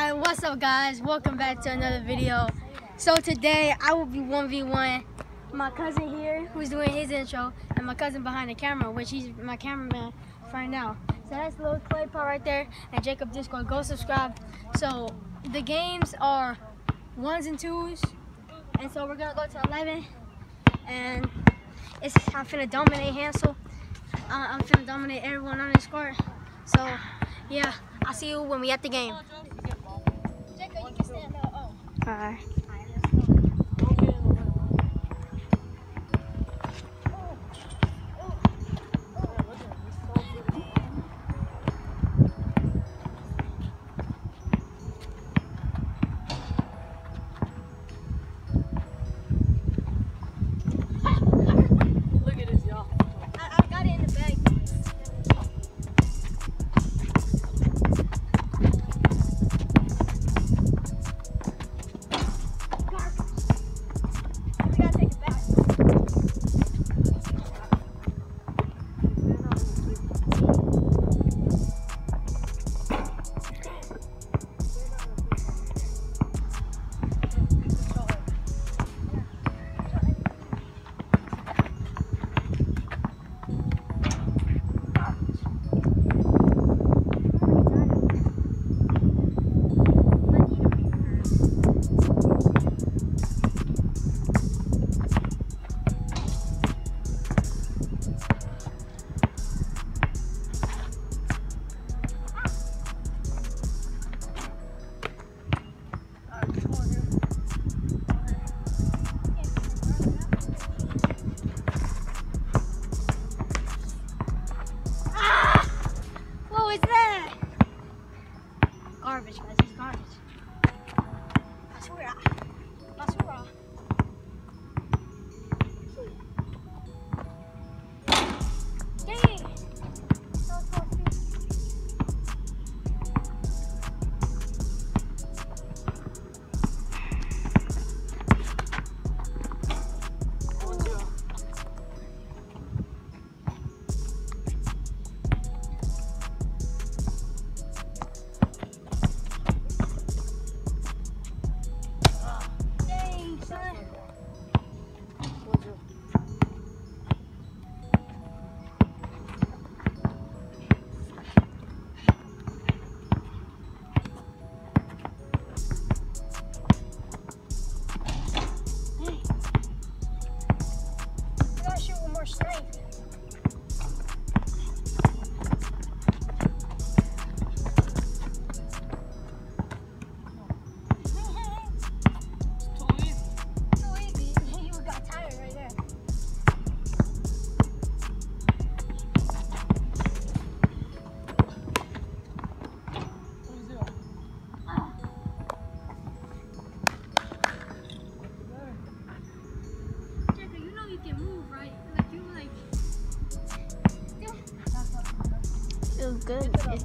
What's up guys? Welcome back to another video. So today I will be 1v1 my cousin here who's doing his intro and my cousin behind the camera which he's my cameraman right now. So that's little clay right there and Jacob Discua. Go subscribe. So the games are ones and twos and so we're gonna go to 11 and it's I'm finna dominate Hansel. Uh, I'm finna dominate everyone on this court. So yeah, I'll see you when we at the game. Jacob, you can stand up. Oh. Bye. Garbage, guys. It's garbage. Basura. Basura.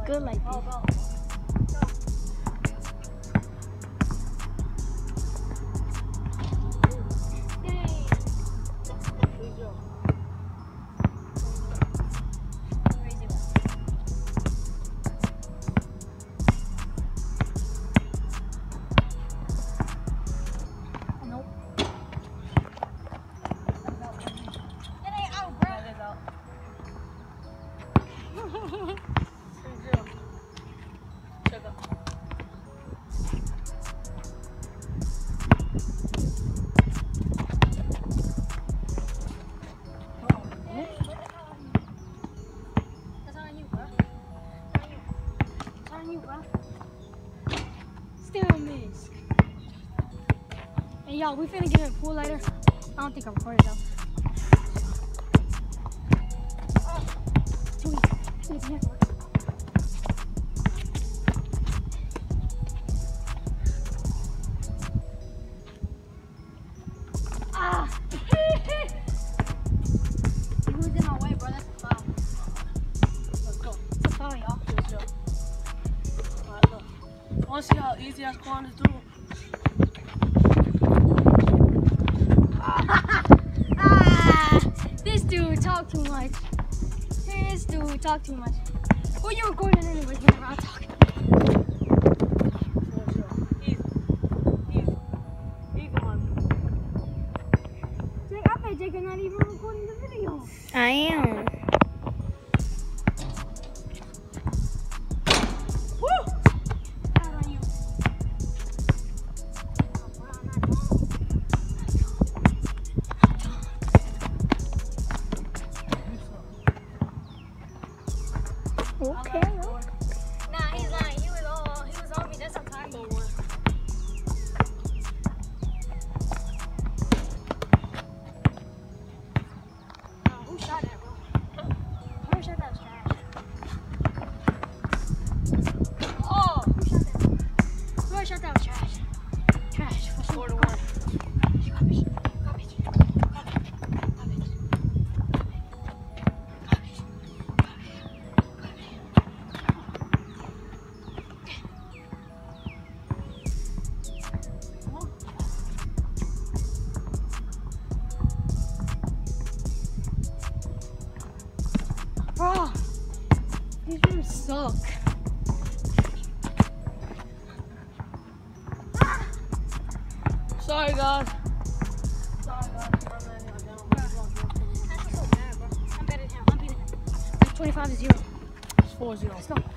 Good. Like this. Y'all, we finna get a pool later. I don't think I recorded though. Too easy. Too easy. Here. easy this dude. this dude talk too much. This dude talk too much. Well, you recording anyways whenever I talk. I am. 25 zero. It's 4 zero. Stop.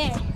Yeah.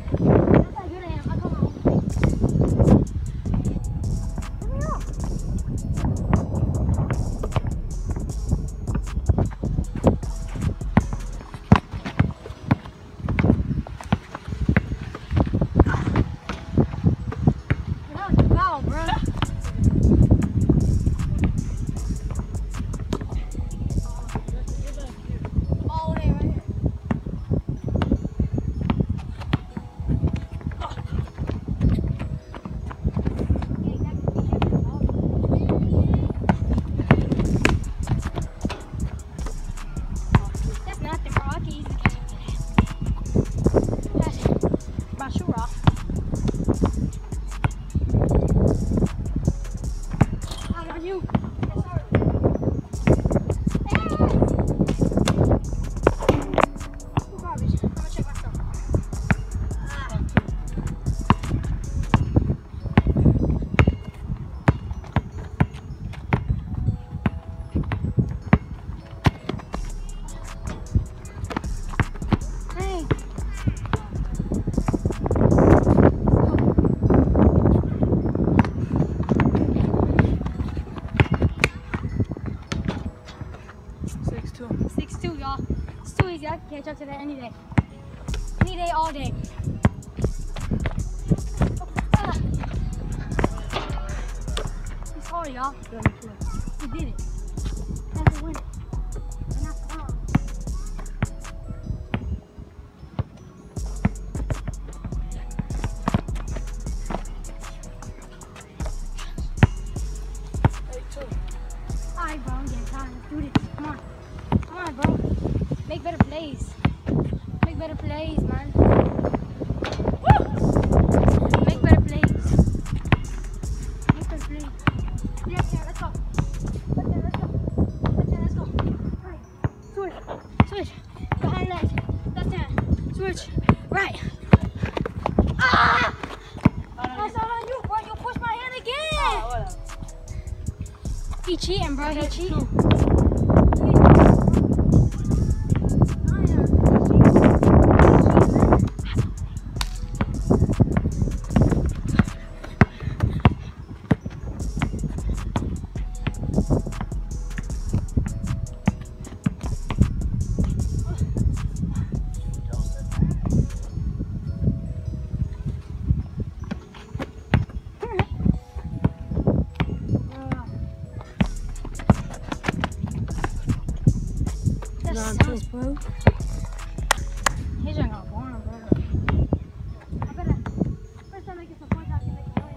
today, any day. Any day, all day. He's hard, y'all. He did it. Make. Make yeah, let's go. Let's go, let's go. Let's go, Switch. Switch. Leg. Left hand. Switch. Right. Ah! That's on you, bro. You pushed my hand again. He cheating, bro. He cheating. Sucks, bro. He's just gonna born, bro. I better. First time I get some points, I can make a win.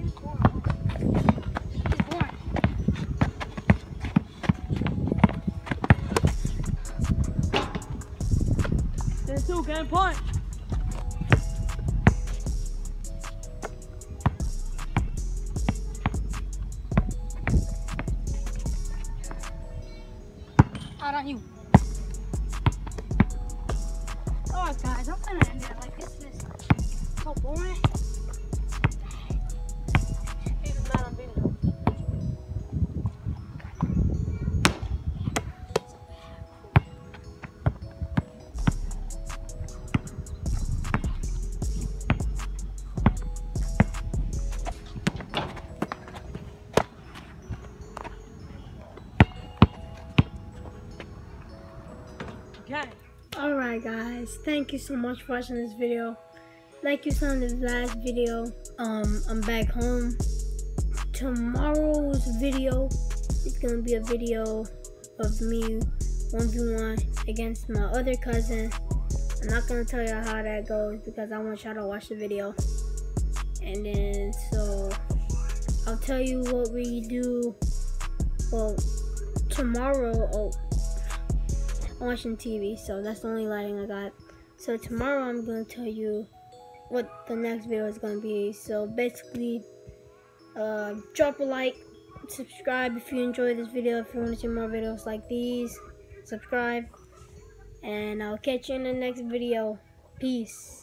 He's born. He's born. Alright guys, thank you so much for watching this video. Like you saw in the last video, um, I'm back home. Tomorrow's video is gonna be a video of me 1v1 against my other cousin. I'm not gonna tell you how that goes because I want y'all to watch the video. And then so I'll tell you what we do well tomorrow oh I'm watching TV, so that's the only lighting I got. So tomorrow I'm gonna tell you what the next video is gonna be. So basically, uh, drop a like, subscribe if you enjoyed this video. If you want to see more videos like these, subscribe, and I'll catch you in the next video. Peace.